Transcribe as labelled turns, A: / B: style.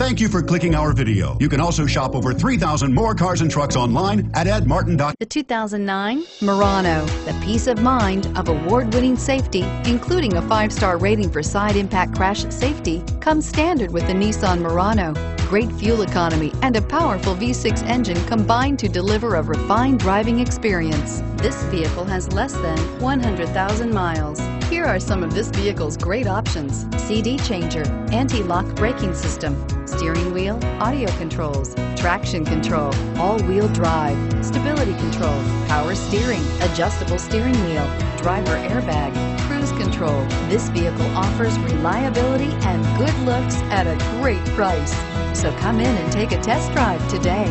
A: Thank you for clicking our video. You can also shop over 3,000 more cars and trucks online at edmartin.com.
B: The 2009 Murano, the peace of mind of award-winning safety, including a five-star rating for side impact crash safety, comes standard with the Nissan Murano. Great fuel economy and a powerful V6 engine combine to deliver a refined driving experience. This vehicle has less than 100,000 miles. Here are some of this vehicle's great options. CD changer, anti-lock braking system, steering wheel, audio controls, traction control, all-wheel drive, stability control, power steering, adjustable steering wheel, driver airbag, cruise control. This vehicle offers reliability and good looks at a great price. So come in and take a test drive today.